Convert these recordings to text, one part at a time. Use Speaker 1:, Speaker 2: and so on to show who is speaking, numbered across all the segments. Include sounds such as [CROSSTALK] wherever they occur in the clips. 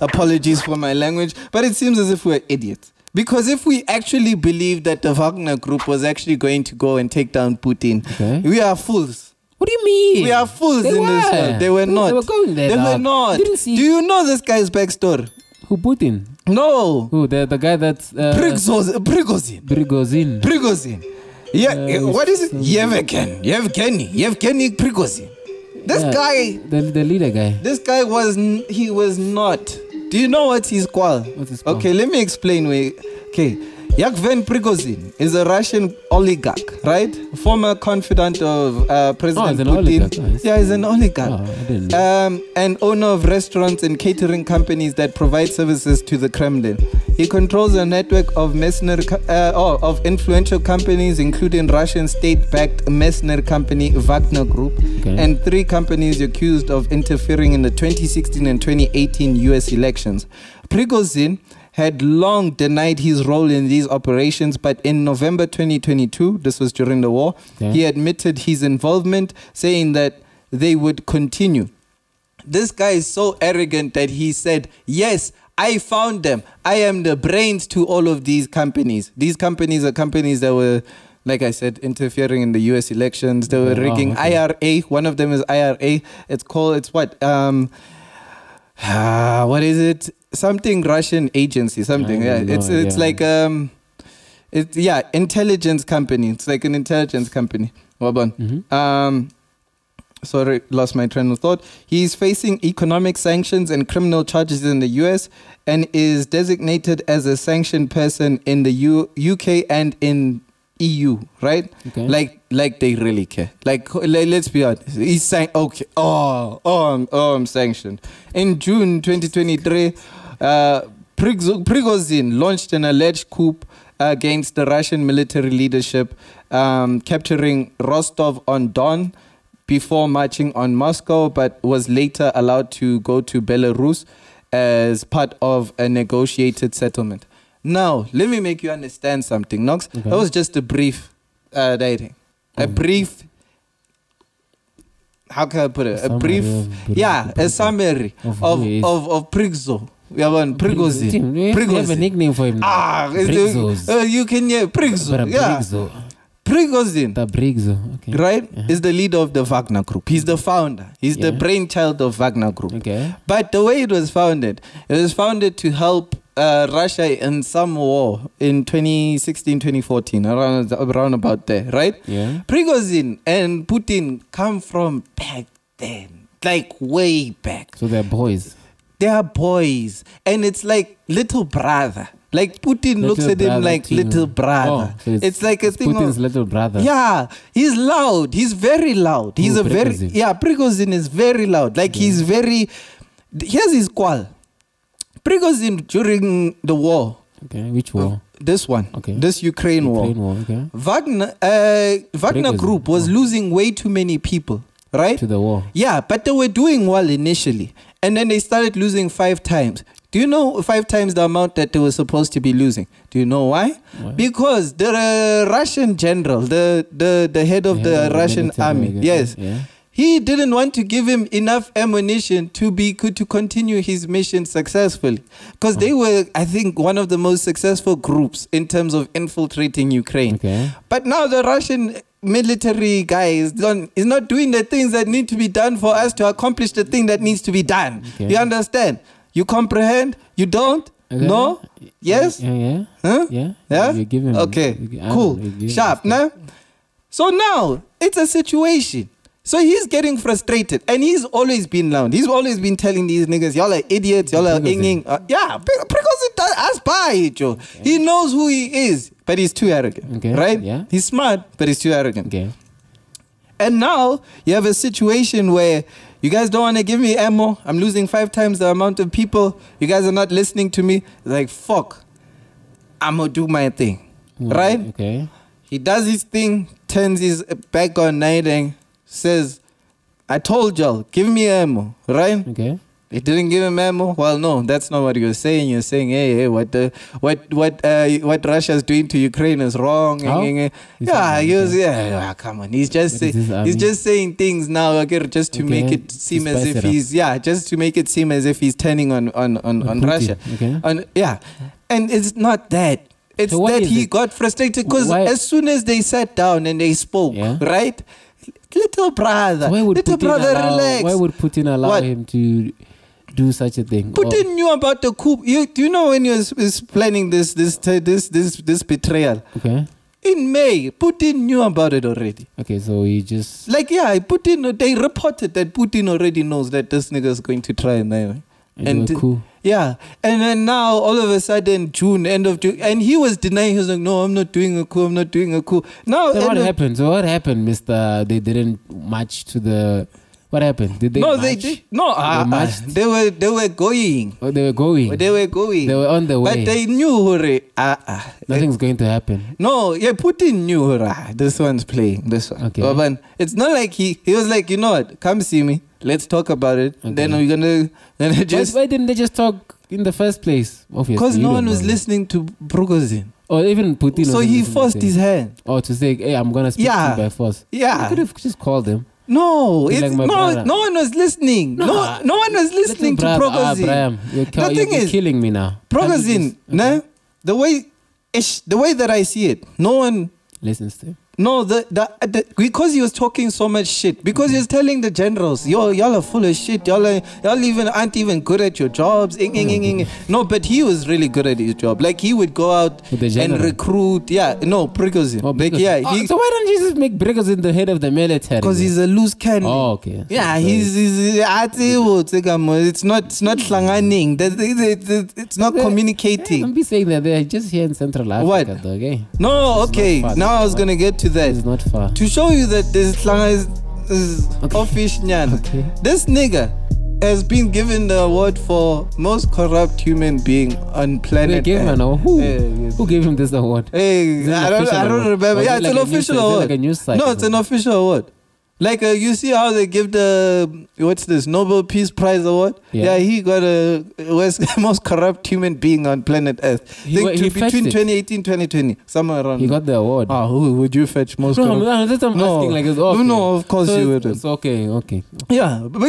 Speaker 1: Apologies for my language, but it seems as if we're idiots. Because if we actually believe that the Wagner group was actually going to go and take down Putin,
Speaker 2: Okay.
Speaker 1: we are fools.
Speaker 2: What do you mean?
Speaker 1: We are fools
Speaker 2: They
Speaker 1: in this world. They were not.
Speaker 2: They were going there
Speaker 1: They were
Speaker 2: now.
Speaker 1: not.
Speaker 2: Didn't see-
Speaker 1: Do you know this guy's backstory?
Speaker 2: Who Putin?
Speaker 1: No.
Speaker 2: Who the the guy that's uh.
Speaker 1: Prigozhin. Prigozhin.
Speaker 2: Prigozhin.
Speaker 1: Yeah,
Speaker 2: Uh,
Speaker 1: what is it?
Speaker 2: some-
Speaker 1: Yevgen. Yevgeny. Yevgeny Prigozhin. This
Speaker 2: Yeah,
Speaker 1: guy,
Speaker 2: the the leader guy.
Speaker 1: this guy was, n- he was not. Do you know what his qual?
Speaker 2: What's qual?
Speaker 1: Okay, let me explain. Where, okay, Yevgeny Prigozhin is a Russian oligarch, right? Former confidant of uh, President
Speaker 2: Oh,
Speaker 1: Putin.
Speaker 2: oligarch.
Speaker 1: Yeah, he's an oligarch.
Speaker 2: Oh, I didn't know.
Speaker 1: Um, and owner of restaurants and catering companies that provide services to the Kremlin. He controls a network of mercenary, uh, oh, of influential companies, including Russian state-backed mercenary company Wagner Group,
Speaker 2: Okay.
Speaker 1: and three companies accused of interfering in the 2016 and 2018 U.S. elections. Prigozhin had long denied his role in these operations, but in November 2022, this was during the war,
Speaker 2: Okay.
Speaker 1: he admitted his involvement, saying that they would continue. This guy is so arrogant that he said, Yes, I found them. I am the brains to all of these companies. These companies are companies that were, like I said, interfering in the US elections. They were
Speaker 2: oh,
Speaker 1: rigging
Speaker 2: okay.
Speaker 1: IRA. One of them is IRA. It's called, it's what? Um, ah, [SIGHS] what is it? Something Russian agency, something. Yeah,
Speaker 2: don't
Speaker 1: it's it's
Speaker 2: yeah.
Speaker 1: like um, it's yeah, intelligence company. It's like an intelligence company. Wabon.
Speaker 2: Mhm.
Speaker 1: Um, sorry, lost my train of thought. He's facing economic sanctions and criminal charges in the US and is designated as a sanctioned person in the U- UK and in EU, right?
Speaker 2: Okay.
Speaker 1: Like, like they really care. Like, le- let's be honest. He's saying, okay, oh, oh, I'm, oh, I'm sanctioned. In June 2023, uh, Prigo- Prigozhin launched an alleged coup against the Russian military leadership, um, capturing Rostov on Don before marching on Moscow, but was later allowed to go to Belarus as part of a negotiated settlement. Now, let me make you understand something, Knox.
Speaker 2: Okay.
Speaker 1: That was just a brief uh, dating. A
Speaker 2: Mhm.
Speaker 1: brief. How can I put it? A brief. Yeah, a summary
Speaker 2: Of
Speaker 1: of
Speaker 2: who he is.
Speaker 1: of of Prigzo. Yeah, one Prigozhin.
Speaker 2: Tim, we have- a nickname for him. now.
Speaker 1: Ah, the, uh, you can yeah, Prigzo. Yeah,
Speaker 2: Brigzo.
Speaker 1: Prigozhin.
Speaker 2: The Brigzo. Okay.
Speaker 1: Right,
Speaker 2: Uh-huh.
Speaker 1: is the leader of the Wagner Group. He's the founder. He's the brainchild of Wagner Group.
Speaker 2: Okay.
Speaker 1: But the way it was founded, it was founded to help uh, Russia in some war in 2016, 2014, around, around about there, right?
Speaker 2: Yeah.
Speaker 1: Prigozhin and Putin come from back then, like way back.
Speaker 2: So they're boys.
Speaker 1: They are boys, and it's like little brother. Like Putin
Speaker 2: Little
Speaker 1: looks at him like
Speaker 2: to-
Speaker 1: little brother.
Speaker 2: Oh, so
Speaker 1: it's, like a
Speaker 2: it's
Speaker 1: thing.
Speaker 2: Putin's
Speaker 1: of,
Speaker 2: little brother.
Speaker 1: yeah, he's loud. He's very loud. He's
Speaker 2: Who,
Speaker 1: a very yeah. Prigozhin is very loud. Like he's very. Here's his qual. Prigozhin during the war,
Speaker 2: Okay. Which war?
Speaker 1: this one,
Speaker 2: Okay.
Speaker 1: this Ukraine, war,
Speaker 2: Ukraine war. Okay.
Speaker 1: Wagner, uh, Wagner
Speaker 2: Prigozhin,
Speaker 1: Group was
Speaker 2: oh.
Speaker 1: losing way too many people, right?
Speaker 2: To the war.
Speaker 1: Yeah, but they were doing well initially, and then they started losing five times. Do you know five times the amount that they were supposed to be losing? Do you know why?
Speaker 2: Why?
Speaker 1: Because the uh, Russian general, the the the head of
Speaker 2: The
Speaker 1: the,
Speaker 2: head of the
Speaker 1: Russian army, yes,
Speaker 2: Yeah.
Speaker 1: He didn't want to give him enough ammunition to be could to continue his mission successfully because they hmm. were i think one of the most successful groups in terms of infiltrating ukraine
Speaker 2: Okay.
Speaker 1: but now the russian military guy is, done, is not doing the things that need to be done for us to accomplish the thing that needs to be done
Speaker 2: Okay.
Speaker 1: you understand you comprehend you don't
Speaker 2: Okay.
Speaker 1: no yes
Speaker 2: Yeah. Yeah.
Speaker 1: huh
Speaker 2: Yeah.
Speaker 1: yeah
Speaker 2: You give him.
Speaker 1: okay cool
Speaker 2: know, you give him
Speaker 1: sharp now so now it's a situation so he's getting frustrated and he's always been loud he's always been telling these niggas y'all are idiots y'all are inging uh, yeah because it does us by Joe he knows who he is but he's too arrogant
Speaker 2: Okay,
Speaker 1: right
Speaker 2: yeah.
Speaker 1: he's smart but he's too arrogant
Speaker 2: Okay.
Speaker 1: and now you have a situation where you guys don't want to give me ammo. I'm losing five times the amount of people. You guys are not listening to me. Like, fuck. I'm going to do my thing.
Speaker 2: Mm,
Speaker 1: Right?
Speaker 2: Okay.
Speaker 1: He does his thing, turns his back on Nighting, says, I told y'all, give me ammo. Right?
Speaker 2: Okay.
Speaker 1: He didn't give him ammo. Well, no, that's not what you're saying. You're saying, hey, hey, what the, what, what, uh, what Russia's doing to Ukraine is wrong.
Speaker 2: How?
Speaker 1: Yeah,
Speaker 2: He
Speaker 1: was, yeah, yeah, come on. He's just, say,
Speaker 2: is this army?
Speaker 1: he's just saying things now, okay, just to make it seem as if he's, yeah, just to make it seem as if he's turning on, on, on, on Russia.
Speaker 2: Okay.
Speaker 1: And yeah, and it's not that. It's
Speaker 2: So
Speaker 1: that he
Speaker 2: it?
Speaker 1: got frustrated because as soon as they sat down and they spoke,
Speaker 2: Yeah.
Speaker 1: right? Little brother,
Speaker 2: Why would
Speaker 1: little
Speaker 2: Putin
Speaker 1: brother,
Speaker 2: allow,
Speaker 1: relax.
Speaker 2: Why would Putin allow
Speaker 1: What?
Speaker 2: him to do such a thing?
Speaker 1: Putin knew about the coup. You, do you know when he was, was planning this, this, this, this, this betrayal
Speaker 2: okay.
Speaker 1: in May? Putin knew about it already.
Speaker 2: Okay. So he just
Speaker 1: Like, yeah, Putin. They reported that Putin already knows that this nigga is going to try and uh,
Speaker 2: and,
Speaker 1: And
Speaker 2: coup.
Speaker 1: Yeah, and then now all of a sudden June, end of June, and he was denying. He was like, "No, I'm not doing a coup. I'm not doing a coup." Now,
Speaker 2: Then what happened? So what happened, Mister? They didn't march to the. What happened? Did they?
Speaker 1: no,
Speaker 2: march?
Speaker 1: they did. No, uh,
Speaker 2: marched?
Speaker 1: they were they were going.
Speaker 2: Oh, they were going.
Speaker 1: They were going.
Speaker 2: They were on the way.
Speaker 1: But they knew, hurry. Uh, uh,
Speaker 2: Nothing's going to happen.
Speaker 1: no, yeah, Putin knew, hurry. this one's playing. This one.
Speaker 2: Okay.
Speaker 1: But it's not like he he was like, you know what? Come see me. Let's talk about it.
Speaker 2: Okay.
Speaker 1: Then we're gonna gonna
Speaker 2: Why,
Speaker 1: just
Speaker 2: why didn't they just talk in the first place? Obviously,
Speaker 1: because no one was
Speaker 2: know.
Speaker 1: listening to Prigozhin.
Speaker 2: Or even Putin.
Speaker 1: So he forced his hand.
Speaker 2: Or to say, "Hey, I'm gonna speak to you by force."
Speaker 1: Yeah.
Speaker 2: You could have just called them.
Speaker 1: No, it's,
Speaker 2: like
Speaker 1: no,
Speaker 2: brother.
Speaker 1: no one was listening. No,
Speaker 2: Nah.
Speaker 1: no, one was listening to
Speaker 2: Little Ah, you're,
Speaker 1: The
Speaker 2: you're,
Speaker 1: thing
Speaker 2: you're
Speaker 1: is,
Speaker 2: killing me now.
Speaker 1: Prigozhin,
Speaker 2: okay.
Speaker 1: the way, ish, the way that I see it, no one,
Speaker 2: Listens to him.
Speaker 1: No, the, the, the because he was talking so much shit, because he was telling the generals, yo, y'all are full of shit, y'all, are, y'all even aren't even good at your jobs. Ing, ing, ing, ing. No, but he was really good at his job. Like he would go out and recruit. Yeah, no, Prigozhin.
Speaker 2: Oh,
Speaker 1: like, yeah,
Speaker 2: Oh,
Speaker 1: he
Speaker 2: so why don't you just make Brigazin the head of the military?
Speaker 1: because he's a loose cannon.
Speaker 2: Oh, okay.
Speaker 1: Yeah, he's, he's ukuthi um, it's not it's not hlanganing. That- it- it- It's not communicating.
Speaker 2: Don't be saying that they're just here in Central Africa,
Speaker 1: What?
Speaker 2: though, okay?
Speaker 1: No, okay. Now I was gonna get to that.
Speaker 2: It's not far.
Speaker 1: To show you that this hlanga is, is
Speaker 2: Okay.
Speaker 1: offish nyan.
Speaker 2: Okay.
Speaker 1: This nigga has been given the award for most corrupt human being on planet
Speaker 2: They gave him an. Who?
Speaker 1: Yeah, yes.
Speaker 2: Who gave him this award?
Speaker 1: Hey,
Speaker 2: Is it an
Speaker 1: I don't, I don't remember. Yeah, it's
Speaker 2: like
Speaker 1: an
Speaker 2: a news-
Speaker 1: official award.
Speaker 2: like a news site
Speaker 1: no, it's an official award. Like uh, you see how they give the what's this Nobel Peace Prize award?
Speaker 2: Yeah.
Speaker 1: he got a [LAUGHS] was the most corrupt human being on planet Earth.
Speaker 2: He
Speaker 1: Think
Speaker 2: wa-
Speaker 1: to-
Speaker 2: he
Speaker 1: between
Speaker 2: it.
Speaker 1: 2018 2020, somewhere around.
Speaker 2: He got the award.
Speaker 1: Ah, who would you fetch most?
Speaker 2: no,
Speaker 1: corrupt?
Speaker 2: no, [LAUGHS] that's I'm
Speaker 1: No.
Speaker 2: asking. Like, it's okay.
Speaker 1: no, of course
Speaker 2: so
Speaker 1: you wouldn't.
Speaker 2: It's okay, okay.
Speaker 1: Yeah, but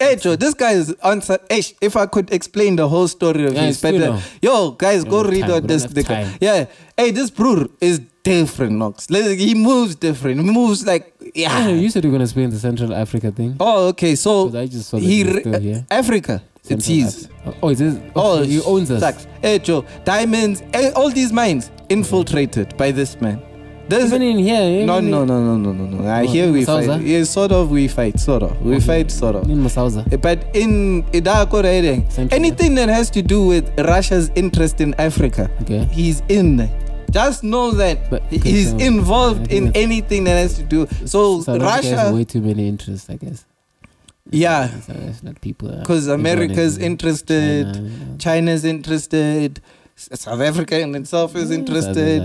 Speaker 1: hey Joe, this guy is answer. Hey, if I could explain the whole story of
Speaker 2: Yeah,
Speaker 1: his better. Yo, guys, go read
Speaker 2: time,
Speaker 1: this. The, yeah, hey, this brewer is different, Knox. He moves different. He moves like
Speaker 2: Yeah.
Speaker 1: yeah.
Speaker 2: you said you are gonna explain the Central Africa thing.
Speaker 1: Oh, okay. So
Speaker 2: I just saw
Speaker 1: he re-. Africa. It's his.
Speaker 2: Af- Oh, it is.
Speaker 1: Oh,
Speaker 2: Oh, he owns us.
Speaker 1: Sucks. Hey Joe, diamonds. eh, all these mines infiltrated by this man. There's
Speaker 2: Even in here.
Speaker 1: no, no, no, no, no, no, no. I
Speaker 2: Oh,
Speaker 1: hear we
Speaker 2: Masauza?
Speaker 1: fight. Yeah, sort of. We fight. Sort of. We
Speaker 2: Okay.
Speaker 1: fight. Sort of.
Speaker 2: In Masauza.
Speaker 1: Eh, But in Idako
Speaker 2: Central
Speaker 1: anything that has to do with Russia's interest in Africa,
Speaker 2: Okay.
Speaker 1: he's in. Just know that
Speaker 2: But-
Speaker 1: he's involved in anything that has to do. So
Speaker 2: South Africa has
Speaker 1: Russia,
Speaker 2: way too many interests, I guess.
Speaker 1: Yeah.
Speaker 2: So it's not people.
Speaker 1: because America's
Speaker 2: is
Speaker 1: interested,
Speaker 2: China.
Speaker 1: China's interested, South Africa in itself is
Speaker 2: Yeah,
Speaker 1: interested,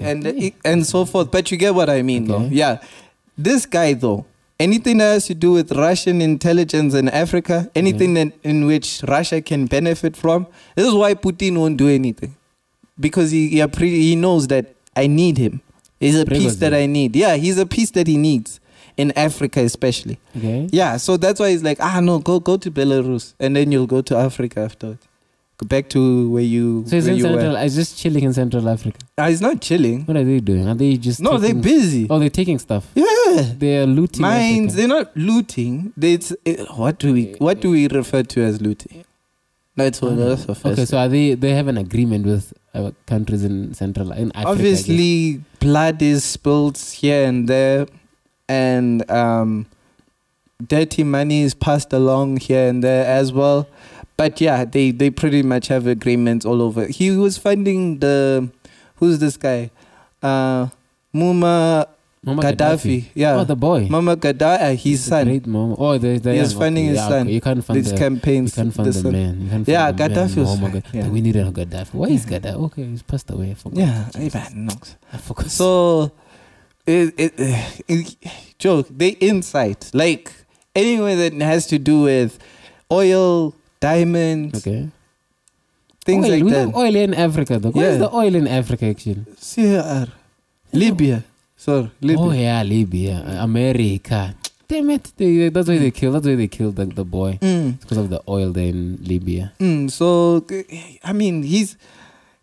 Speaker 1: and
Speaker 2: Yeah.
Speaker 1: and so forth. But you get what I mean, though. Yeah, this guy though. Anything that has to do with Russian intelligence in Africa, anything that, in which Russia can benefit from, this is why Putin won't do anything, because he he, appre- he knows that I need him. He's a piece that I need. Yeah, he's a piece that he needs in Africa, especially.
Speaker 2: Okay.
Speaker 1: Yeah, so that's why he's like, ah, no, go go to Belarus, and then you'll go to Africa afterwards. Go back to where you.
Speaker 2: So he's in Central. He's just chilling in Central Africa.
Speaker 1: Ah, he's not chilling.
Speaker 2: What are they doing? Are they just?
Speaker 1: No, they're busy.
Speaker 2: Oh, they're taking stuff.
Speaker 1: Yeah,
Speaker 2: They're looting.
Speaker 1: mines.
Speaker 2: Africa.
Speaker 1: They're not looting. They, it's, eh, what do we what do we refer to as looting? That's
Speaker 2: it's
Speaker 1: that's the first.
Speaker 2: Okay, so are they? They have an agreement with uh, countries in Central in Africa.
Speaker 1: Obviously blood is spilled here and there, and um, dirty money is passed along here and there as well. But yeah, they they pretty much have agreements all over. He was funding the who's this guy, uh, Muammar
Speaker 2: Muammar
Speaker 1: Gaddafi. Yeah,
Speaker 2: Oh, the boy.
Speaker 1: Muammar Gaddafi, his
Speaker 2: The
Speaker 1: son.
Speaker 2: Great Muammar. Oh, the, the
Speaker 1: He's
Speaker 2: young-
Speaker 1: funding
Speaker 2: okay,
Speaker 1: his
Speaker 2: yeah,
Speaker 1: son.
Speaker 2: You can't fund
Speaker 1: These
Speaker 2: the. You can't fund
Speaker 1: the
Speaker 2: the
Speaker 1: son.
Speaker 2: man. You can't fund
Speaker 1: Yeah,
Speaker 2: the man,
Speaker 1: Gaddafi was-
Speaker 2: Muammar Gad-
Speaker 1: yeah.
Speaker 2: We needed a Gaddafi. Why is Gaddafi? Okay, he's passed away. I forgot.
Speaker 1: Yeah, man.
Speaker 2: I forgot.
Speaker 1: So, it, it, it, joke, they insight like anywhere that has to do with oil, diamonds,
Speaker 2: Okay.
Speaker 1: things
Speaker 2: oil.
Speaker 1: like
Speaker 2: we
Speaker 1: that.
Speaker 2: have oil in Africa though. Where's
Speaker 1: Yeah.
Speaker 2: the oil in Africa actually?
Speaker 1: CR. Libya. Sorry, Libya.
Speaker 2: Oh yeah, Libya, America. Damn it! They, that's why they killed. That's why they killed the, the boy
Speaker 1: Mm,
Speaker 2: because of the oil there in Libya.
Speaker 1: mm, so I mean, he's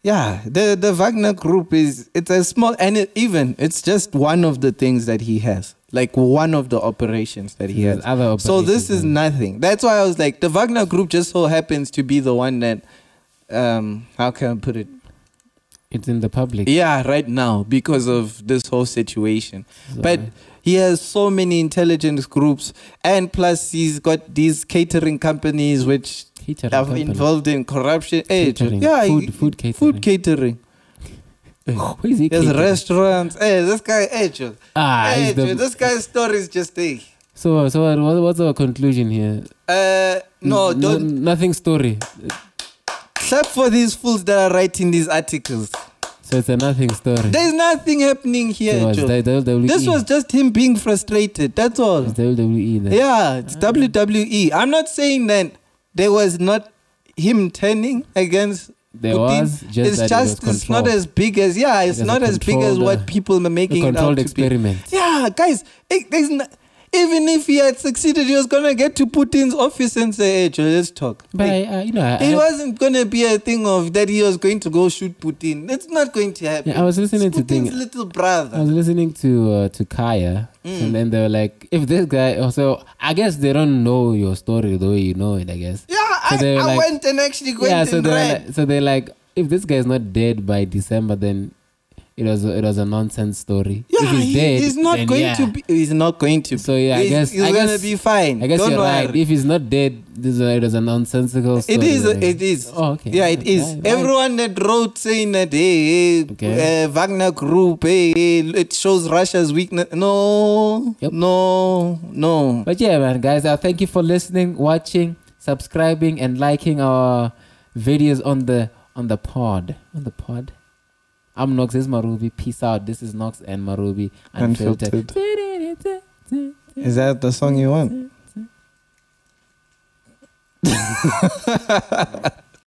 Speaker 1: yeah. The the Wagner Group is it's a small and it, even it's just one of the things that he has, like one of the operations that he
Speaker 2: There's
Speaker 1: has.
Speaker 2: other
Speaker 1: So this is nothing. That's why I was like, the Wagner Group just so happens to be the one that, um, how can I put it?
Speaker 2: It's in the public.
Speaker 1: Yeah, right now because of this whole situation.
Speaker 2: So,
Speaker 1: But he has so many intelligence groups, and plus he's got these catering companies which
Speaker 2: catering
Speaker 1: are
Speaker 2: company.
Speaker 1: involved in corruption. Eh, hey,
Speaker 2: Catering.
Speaker 1: yeah,
Speaker 2: food, food catering.
Speaker 1: food catering. [LAUGHS]
Speaker 2: Who is he
Speaker 1: There's
Speaker 2: catering?
Speaker 1: restaurants. Hey, this guy, eh, hey, Joe.
Speaker 2: Ah,
Speaker 1: hey,
Speaker 2: the-
Speaker 1: this guy's story is just hey.
Speaker 2: So, so what, what- what's our conclusion here?
Speaker 1: Uh, no, don't
Speaker 2: nothing story.
Speaker 1: clap for these fools that are writing these articles.
Speaker 2: So it's a nothing story.
Speaker 1: There's nothing happening here, Joe.
Speaker 2: WWE.
Speaker 1: This was just him being frustrated. That's all.
Speaker 2: It's WWE. Then.
Speaker 1: Yeah, it's WWE. I'm not saying that there was not him turning against
Speaker 2: There
Speaker 1: Putin.
Speaker 2: was just
Speaker 1: it's just
Speaker 2: it was
Speaker 1: it's not as big as yeah, it's
Speaker 2: It
Speaker 1: not as big as what
Speaker 2: uh,
Speaker 1: people are making it out
Speaker 2: controlled
Speaker 1: to be.
Speaker 2: experiment.
Speaker 1: Yeah, guys, it, there's no, even if he had succeeded, he was gonna get to Putin's office and say, "Hey, Joe, let's talk."
Speaker 2: But
Speaker 1: Hey,
Speaker 2: I, uh, you know, I,
Speaker 1: it wasn't gonna be a thing of that he was going to go shoot Putin. It's not going to happen.
Speaker 2: Yeah, I was listening
Speaker 1: It's
Speaker 2: to
Speaker 1: Putin's
Speaker 2: thing-
Speaker 1: little brother.
Speaker 2: I was listening to uh, to Kaya,
Speaker 1: Mm.
Speaker 2: and then they were like, "If this guy," also, I guess they don't know your story the way you know it. I guess.
Speaker 1: yeah,
Speaker 2: So
Speaker 1: I, I
Speaker 2: like-
Speaker 1: went and actually went
Speaker 2: yeah, so
Speaker 1: and read.
Speaker 2: like, so they're like, if this guy's not dead by December, then it was a, it was a nonsense story.
Speaker 1: Yeah,
Speaker 2: if he's
Speaker 1: he-
Speaker 2: dead,
Speaker 1: he's not going
Speaker 2: yeah.
Speaker 1: to be. He's not going to.
Speaker 2: So yeah, I
Speaker 1: he's,
Speaker 2: guess
Speaker 1: he's
Speaker 2: I
Speaker 1: gonna
Speaker 2: guess,
Speaker 1: be fine.
Speaker 2: I guess
Speaker 1: Don't
Speaker 2: you're
Speaker 1: worry.
Speaker 2: right. If he's not dead, this is a, it was a nonsensical story.
Speaker 1: It is.
Speaker 2: then.
Speaker 1: It is.
Speaker 2: Oh, okay.
Speaker 1: Yeah, it is.
Speaker 2: Right, right.
Speaker 1: Everyone that wrote saying that, hey,
Speaker 2: Okay.
Speaker 1: uh, Wagner Group, hey, hey, it shows Russia's weakness. No,
Speaker 2: Yep.
Speaker 1: no, no.
Speaker 2: But yeah, man, guys, uh, thank you for listening, watching, subscribing, and liking our videos on the on the pod. On the pod. I'm Knox. This is Maruby. Peace out. This is Knox and Maruby. Unfiltered.
Speaker 1: Is that the song you want? [LAUGHS]